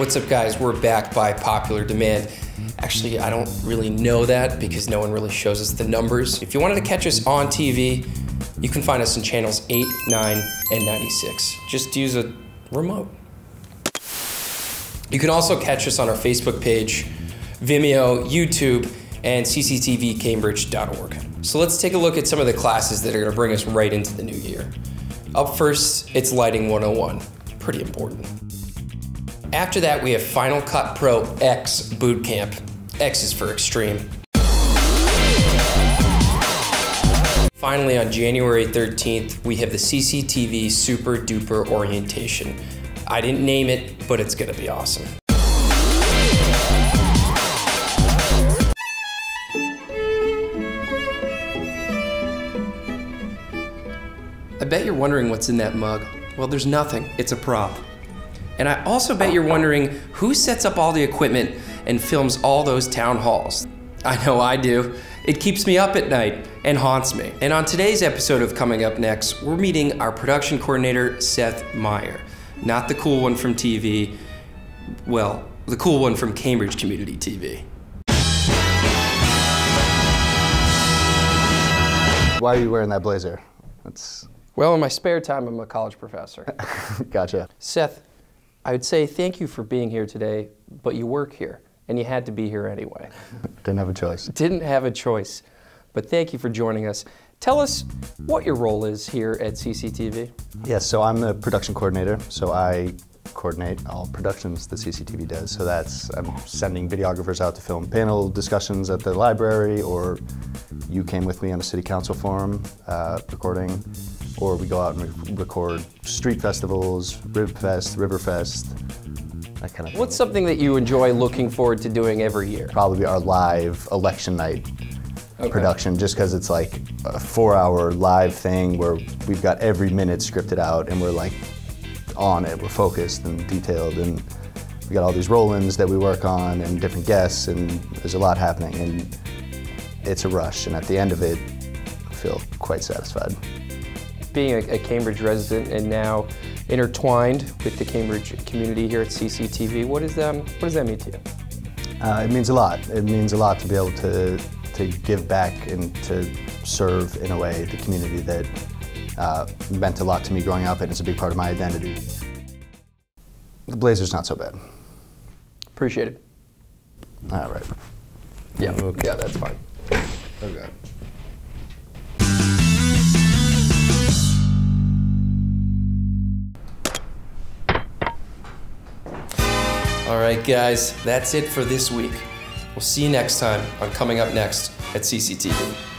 What's up, guys? We're back by popular demand. Actually, I don't really know that because no one really shows us the numbers. If you wanted to catch us on TV, you can find us in channels 8, 9, and 96. Just use a remote. You can also catch us on our Facebook page, Vimeo, YouTube, and cctvcambridge.org. So let's take a look at some of the classes that are going to bring us right into the new year. Up first, it's Lighting 101. Pretty important. After that, we have Final Cut Pro X Bootcamp. X is for extreme. Finally, on January 13th, we have the CCTV Super Duper Orientation. I didn't name it, but it's gonna be awesome. I bet you're wondering what's in that mug. Well, there's nothing, it's a prop. And I also bet you're wondering who sets up all the equipment and films all those town halls. I know I do. It keeps me up at night and haunts me. And on today's episode of Coming Up Next, we're meeting our production coordinator, Seth Meyer. Not the cool one from TV, well, the cool one from Cambridge Community TV. Why are you wearing that blazer? That's Well, in my spare time, I'm a college professor. gotcha. Seth, I would say thank you for being here today, but you work here, and you had to be here anyway. Didn't have a choice. Didn't have a choice, but thank you for joining us. Tell us what your role is here at CCTV. Yes, so I'm the production coordinator, so I coordinate all productions that CCTV does. So that's I'm sending videographers out to film panel discussions at the library, or you came with me on a city council forum uh, recording, or we go out and re- record street festivals, Ribfest, Riverfest, that kind of thing. What's something that you enjoy looking forward to doing every year? probably our live election night production just because it's like a four hour live thing where we've got every minute scripted out and we're like on it we're focused and detailed and we got all these roll-ins that we work on and different guests and there's a lot happening and it's a rush and at the end of it I feel quite satisfied Being a, a Cambridge resident and now intertwined with the Cambridge community here at CCTV, what, is, um, what does that mean to you? Uh, it means a lot. It means a lot to be able to, to give back and to serve in a way the community that uh, meant a lot to me growing up and it's a big part of my identity. The blazer's not so bad. Appreciate it. All right. Yeah, yeah, that's fine. Okay. All right, guys, that's it for this week. We'll see you next time on Coming Up Next at CCTV.